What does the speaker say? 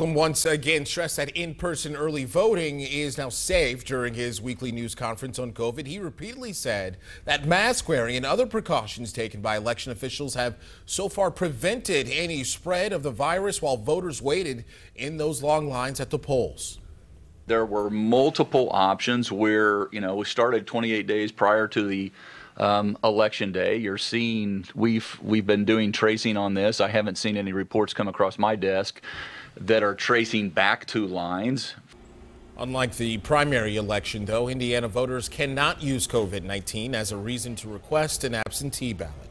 Once again stressed that in-person early voting is now safe. During his weekly news conference on COVID, he repeatedly said that mask wearing and other precautions taken by election officials have so far prevented any spread of the virus while voters waited in those long lines at the polls. There were multiple options where, you know, we started 28 days prior to the um, election day. You're seeing we've we've been doing tracing on this. I haven't seen any reports come across my desk that are tracing back to lines. Unlike the primary election, though, Indiana voters cannot use COVID 19 as a reason to request an absentee ballot.